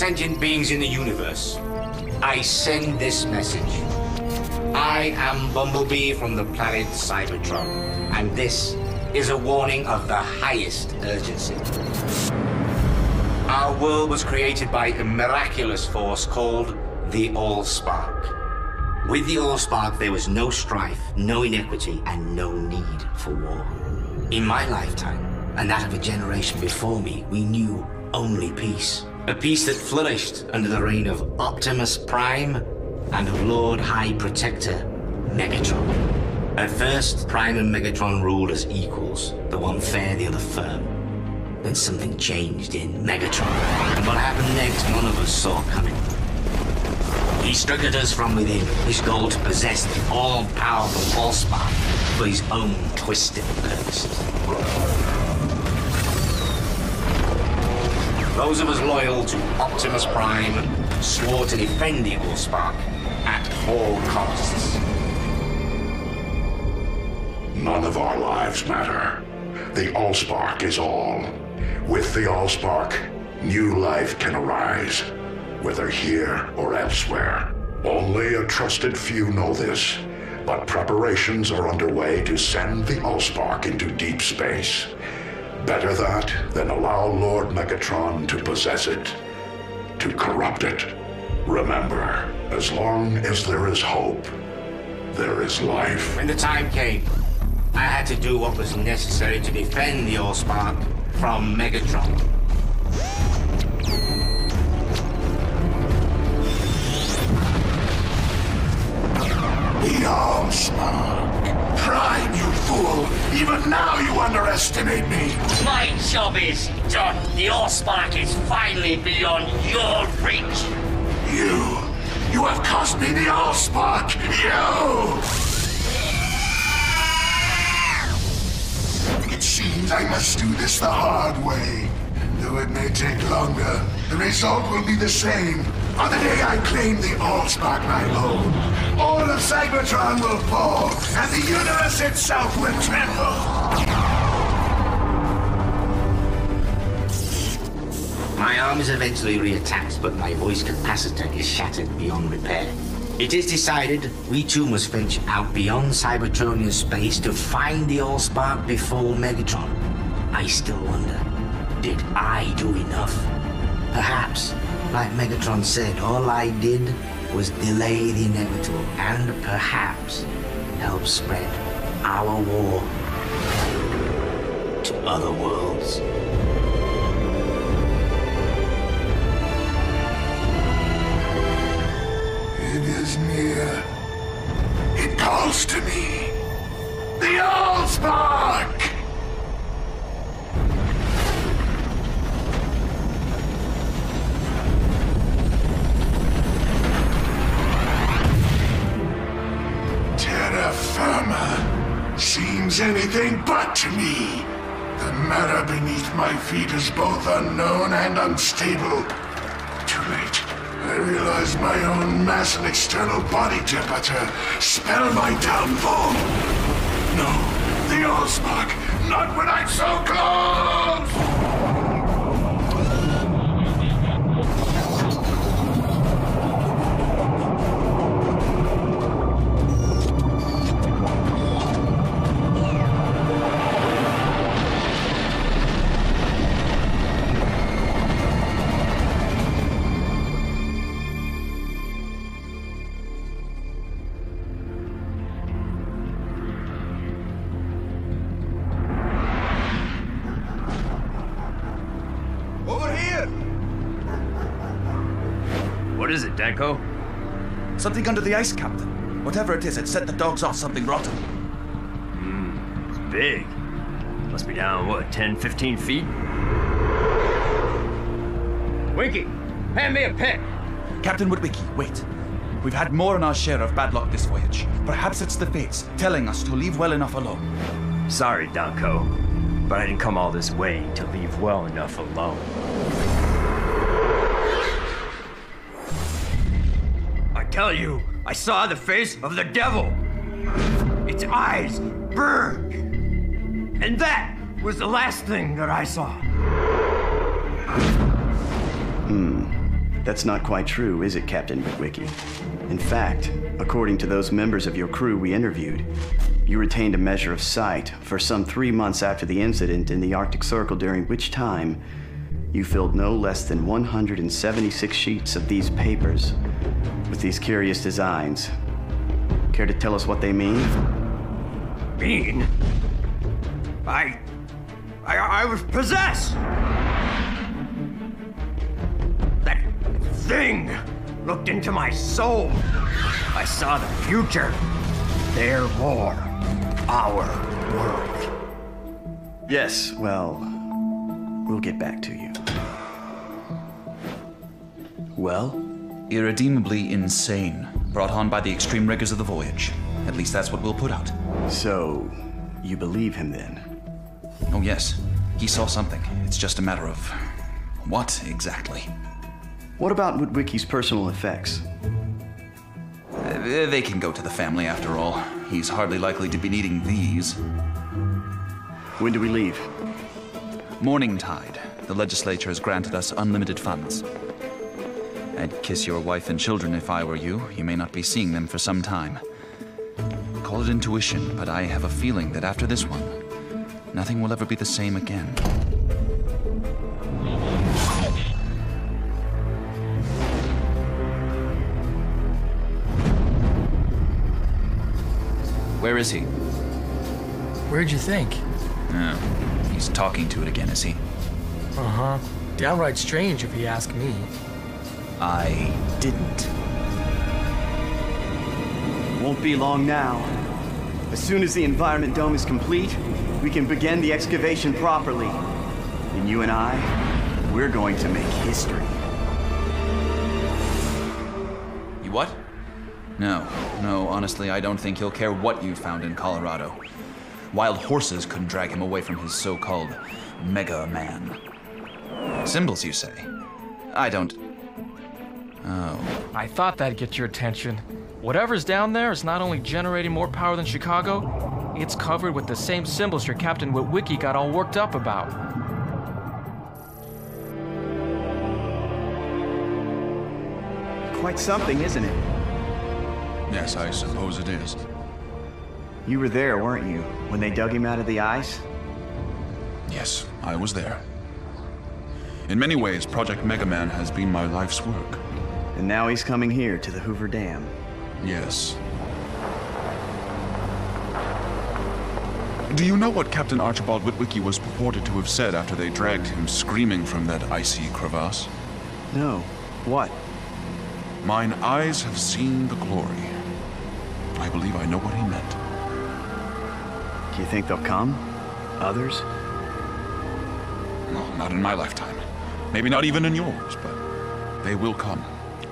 sentient beings in the universe, I send this message. I am Bumblebee from the planet Cybertron, and this is a warning of the highest urgency. Our world was created by a miraculous force called the Allspark. With the Allspark, there was no strife, no inequity, and no need for war. In my lifetime, and that of a generation before me, we knew only peace. A peace that flourished under the reign of Optimus Prime and of Lord High Protector Megatron. At first, Prime and Megatron ruled as equals, the one fair, the other firm. Then something changed in Megatron, and what happened next, none of us saw coming. He struck at us from within, his goal to possess the all-powerful Allspark for his own twisted purposes. Those of us loyal to Optimus Prime swore to defend the Allspark at all costs. None of our lives matter. The Allspark is all. With the Allspark, new life can arise, whether here or elsewhere. Only a trusted few know this, but preparations are underway to send the Allspark into deep space. Better that than allow Lord Megatron to possess it, to corrupt it. Remember, as long as there is hope, there is life. When the time came, I had to do what was necessary to defend the Allspark from Megatron. The Allspark. Prime, you fool! Even now you underestimate me! My job is done. The Allspark is finally beyond your reach. You! You have cost me the Allspark! You! It seems I must do this the hard way. Though it may take longer, the result will be the same. On the day I claim the Allspark my own, all of Cybertron will fall, and the universe itself will tremble. My arm is eventually reattached, but my voice capacitor is shattered beyond repair. It is decided we too must venture out beyond Cybertronian space to find the Allspark before Megatron. I still wonder, did I do enough? Perhaps, like Megatron said, all I did was delay the inevitable and perhaps help spread our war to other worlds. It is near. It calls to me. The Allspark! Seems anything but to me. The matter beneath my feet is both unknown and unstable. Too late. I realize my own mass and external body temperature spell my downfall. No, the Allspark, not when I'm so close! Danko? Something under the ice, Captain. Whatever it is, it set the dogs off something rotten. Hmm, it's big. Must be down, what, 10, 15 feet? Winky, hand me a pick. Captain Witwicky, wait. We've had more than our share of bad luck this voyage. Perhaps it's the fates telling us to leave well enough alone. Sorry, Danko, but I didn't come all this way to leave well enough alone. Tell you, I saw the face of the devil. Its eyes burned. And that was the last thing that I saw. Hmm. That's not quite true, is it, Captain Witwicky? In fact, according to those members of your crew we interviewed, you retained a measure of sight for some three months after the incident in the Arctic Circle, during which time you filled no less than 176 sheets of these papers with these curious designs. Care to tell us what they mean? Mean? I. I, I was possessed! That thing looked into my soul. I saw the future. Their war. Our world. Yes, well, we'll get back to you. Well? Irredeemably insane, brought on by the extreme rigors of the voyage. At least that's what we'll put out. So, you believe him then? Oh, yes. He saw something. It's just a matter of. what exactly? What about Witwicky's personal effects? Uh, they can go to the family after all. He's hardly likely to be needing these. When do we leave? Morning tide. The legislature has granted us unlimited funds. I'd kiss your wife and children if I were you. You may not be seeing them for some time. Call it intuition, but I have a feeling that after this one, nothing will ever be the same again. Where is he? Where'd you think? Oh, he's talking to it again, is he? Uh huh. Downright strange if you ask me. I didn't. Won't be long now. As soon as the environment dome is complete, we can begin the excavation properly. And you and I, we're going to make history. You what? No, no, honestly, I don't think he'll care what you found in Colorado. Wild horses couldn't drag him away from his so called Mega Man. Symbols, you say? I don't. Oh. I thought that'd get your attention. Whatever's down there is not only generating more power than Chicago, it's covered with the same symbols your Captain Witwicky got all worked up about. Quite something, isn't it? Yes, I suppose it is. You were there, weren't you, when they dug him out of the ice? Yes, I was there. In many ways, Project Mega Man has been my life's work. And now he's coming here to the Hoover Dam. Yes. Do you know what Captain Archibald Witwicky was purported to have said after they dragged him screaming from that icy crevasse? No. What? Mine eyes have seen the glory. I believe I know what he meant. Do you think they'll come? Others? No, not in my lifetime. Maybe not even in yours, but they will come.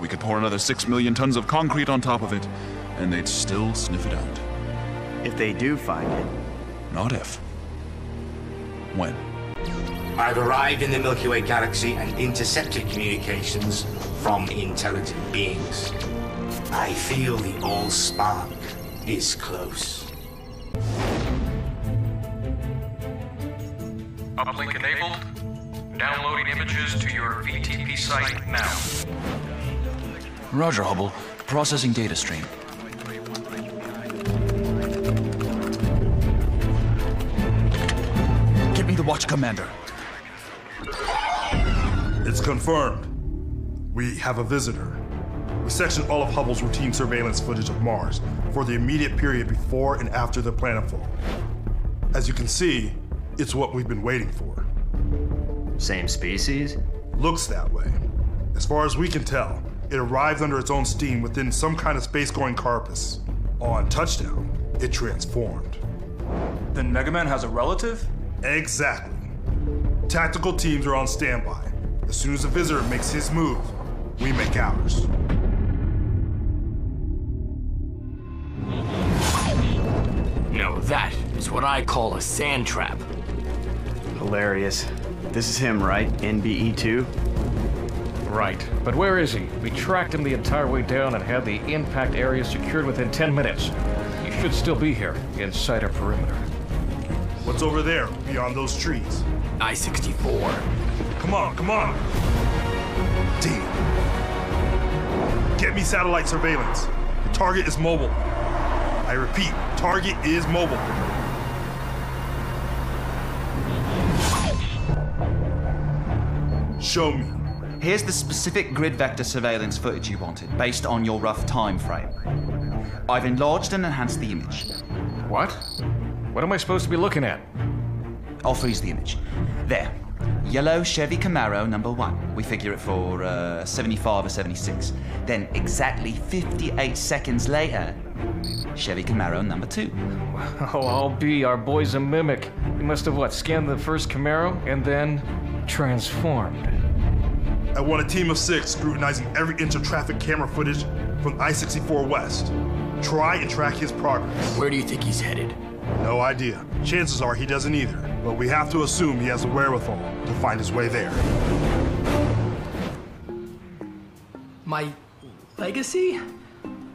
We could pour another six million tons of concrete on top of it, and they'd still sniff it out. If they do find it. Not if. When? I've arrived in the Milky Way galaxy and intercepted communications from intelligent beings. I feel the All Spark is close. Uplink enabled. Downloading images to your VTP site now. Roger, Hubble. Processing data stream. Get me the watch commander. It's confirmed. We have a visitor. We sectioned all of Hubble's routine surveillance footage of Mars for the immediate period before and after the planetfall. As you can see, it's what we've been waiting for. Same species? Looks that way. As far as we can tell, it arrived under its own steam within some kind of space going carapace. On touchdown, it transformed. Then Mega Man has a relative? Exactly. Tactical teams are on standby. As soon as a visitor makes his move, we make ours. No, that is what I call a sand trap. Hilarious. This is him, right? NBE2? Right. But where is he? We tracked him the entire way down and had the impact area secured within 10 minutes. He should still be here, inside our perimeter. What's over there, beyond those trees? I-64. Come on, come on! Damn. Get me satellite surveillance. The target is mobile. I repeat, target is mobile. Show me. Here's the specific grid vector surveillance footage you wanted, based on your rough time frame. I've enlarged and enhanced the image. What? What am I supposed to be looking at? I'll freeze the image. There. Yellow Chevy Camaro number one. We figure it for uh, 75 or 76. Then, exactly 58 seconds later, Chevy Camaro number two. Oh, I'll be our boy's a mimic. He must have what? Scanned the first Camaro and then transformed. I want a team of six scrutinizing every inch of traffic camera footage from I 64 West. Try and track his progress. Where do you think he's headed? No idea. Chances are he doesn't either, but we have to assume he has the wherewithal to find his way there. My legacy?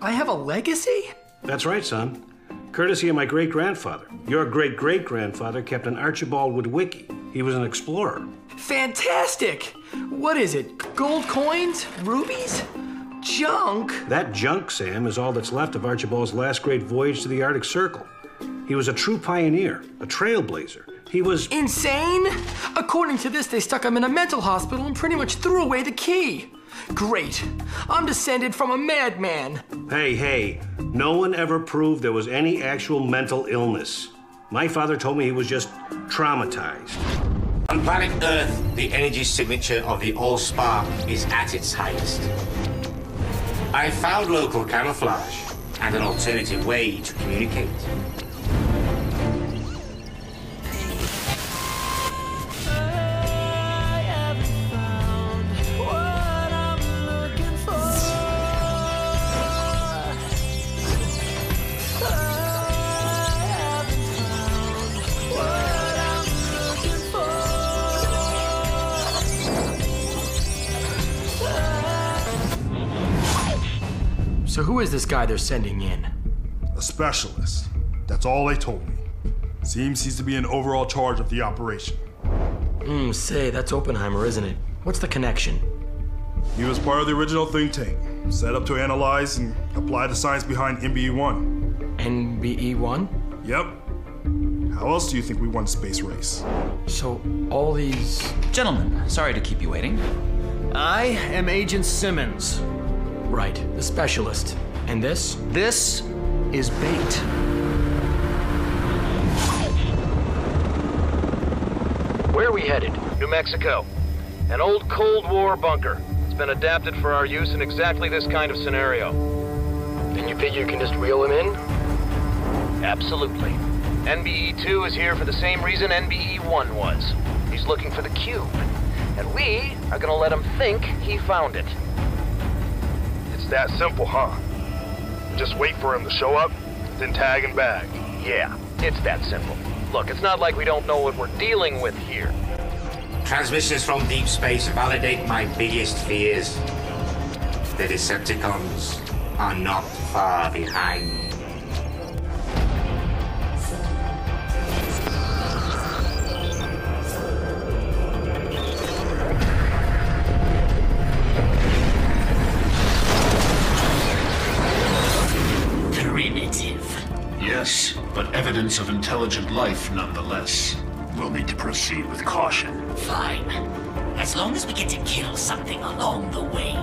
I have a legacy? That's right, son. Courtesy of my great grandfather. Your great great grandfather, Captain Archibald Witwicky. He was an explorer. Fantastic! What is it? Gold coins? Rubies? Junk? That junk, Sam, is all that's left of Archibald's last great voyage to the Arctic Circle. He was a true pioneer, a trailblazer. He was. Insane? According to this, they stuck him in a mental hospital and pretty much threw away the key. Great. I'm descended from a madman. Hey, hey, no one ever proved there was any actual mental illness. My father told me he was just traumatized. On planet Earth, the energy signature of the Allspark is at its highest. I found local camouflage and an alternative way to communicate. Who is this guy they're sending in? A specialist. That's all they told me. Seems he's to be in overall charge of the operation. Hmm, say, that's Oppenheimer, isn't it? What's the connection? He was part of the original think tank, set up to analyze and apply the science behind NBE 1. NBE 1? Yep. How else do you think we won Space Race? So, all these. Gentlemen, sorry to keep you waiting. I am Agent Simmons. Right, the specialist. And this? This is bait. Where are we headed? New Mexico. An old Cold War bunker. It's been adapted for our use in exactly this kind of scenario. And you figure you can just reel him in? Absolutely. NBE 2 is here for the same reason NBE 1 was. He's looking for the cube. And we are gonna let him think he found it. It's that simple, huh? Just wait for him to show up, then tag and bag. Yeah, it's that simple. Look, it's not like we don't know what we're dealing with here. Transmissions from deep space validate my biggest fears. The Decepticons are not far behind. Evidence of intelligent life nonetheless. We'll need to proceed with caution. Fine. As long as we get to kill something along the way.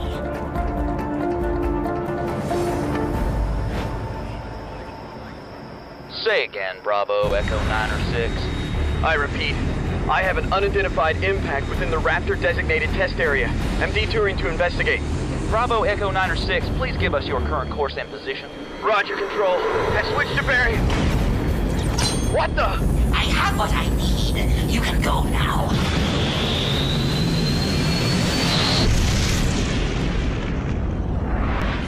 Say again, Bravo, Echo 9 or 6. I repeat, I have an unidentified impact within the Raptor designated test area. I'm detouring to investigate. Bravo, Echo 9 or 6, please give us your current course and position. Roger, Control. I switched to bearing. What the? I have what I need. You can go now.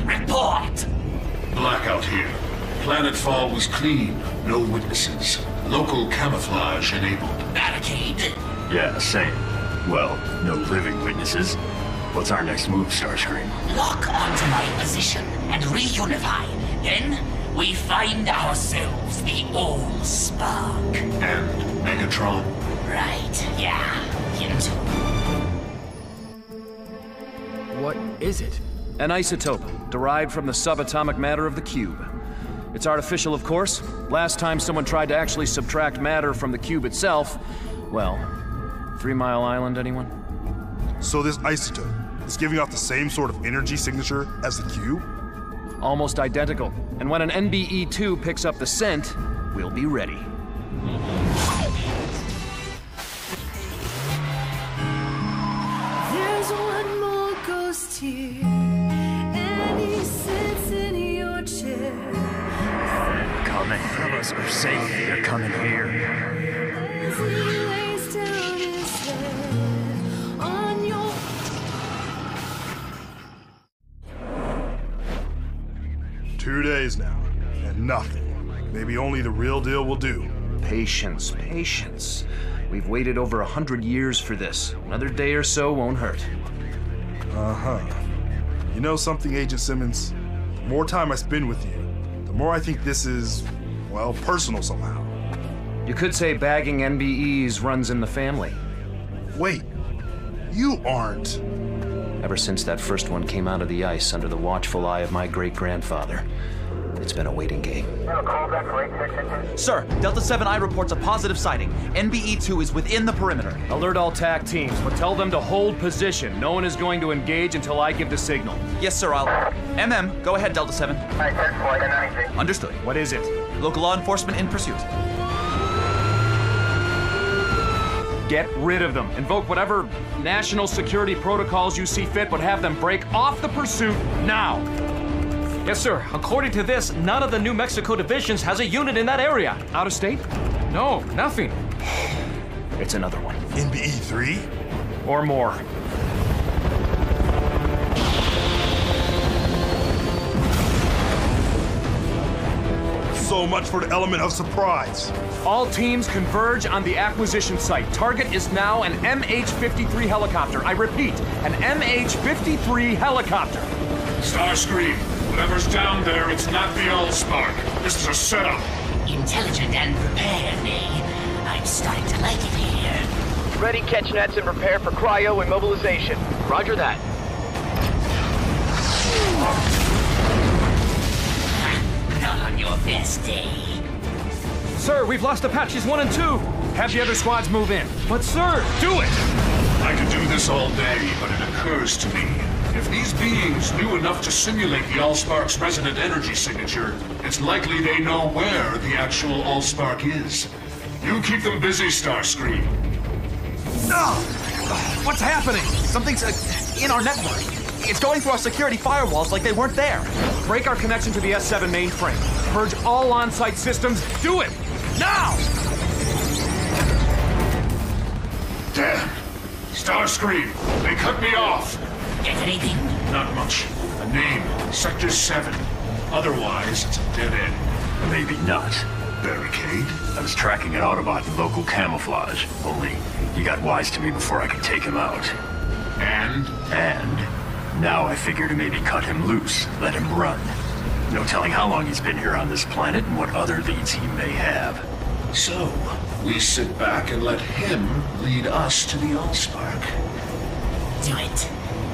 Report! Blackout here. Planetfall was clean. No witnesses. Local camouflage enabled. Barricade. Yeah, same. Well, no living witnesses. What's our next move, Starscream? Lock onto my position and reunify. Then we find ourselves the All Spark. And Megatron? Right, yeah. Him too. What is it? An isotope, derived from the subatomic matter of the cube. It's artificial, of course. Last time someone tried to actually subtract matter from the cube itself, well, Three Mile Island, anyone? So this isotope is giving off the same sort of energy signature as the cube? Almost identical. And when an NBE-2 picks up the scent, we'll be ready. There's one more ghost here, and he sits in your chair. Coming. None of us are safe. They're coming here. Nothing. Maybe only the real deal will do. Patience, patience. We've waited over a hundred years for this. Another day or so won't hurt. Uh huh. You know something, Agent Simmons? The more time I spend with you, the more I think this is, well, personal somehow. You could say bagging NBEs runs in the family. Wait, you aren't. Ever since that first one came out of the ice under the watchful eye of my great grandfather, it's been a waiting game. Sir, Delta 7I reports a positive sighting. NBE 2 is within the perimeter. Alert all TAC teams, but tell them to hold position. No one is going to engage until I give the signal. Yes, sir, I'll. MM, go ahead, Delta 7. Understood. What is it? Local law enforcement in pursuit. Get rid of them. Invoke whatever national security protocols you see fit, but have them break off the pursuit now. Yes, sir. According to this, none of the New Mexico divisions has a unit in that area. Out of state? No, nothing. It's another one. NBE 3? Or more. So much for the element of surprise. All teams converge on the acquisition site. Target is now an MH-53 helicopter. I repeat, an MH-53 helicopter. Starscream, whatever's down there, it's not the Allspark. This is a setup. Intelligent and prepared, eh? I'm starting to like it here. Ready catch nets and prepare for cryo and mobilization. Roger that. Not on your best day. Sir, we've lost Apaches 1 and 2. Have the other squads move in. But, sir, do it! I could do this all day, but it occurs to me. If these beings knew enough to simulate the Allspark's resident energy signature, it's likely they know where the actual Allspark is. You keep them busy, Starscream. No! What's happening? Something's uh, in our network. It's going through our security firewalls like they weren't there. Break our connection to the S7 mainframe. Purge all on-site systems. Do it! Now! Damn. Starscream, they cut me off. Get anything? Not much. A name, Sector 7. Otherwise, it's a dead end. Maybe not. Barricade? I was tracking an Autobot in local camouflage. Only, he got wise to me before I could take him out. And? And? Now I figure to maybe cut him loose, let him run. No telling how long he's been here on this planet and what other leads he may have. So, we sit back and let him lead us to the Allspark. Do it.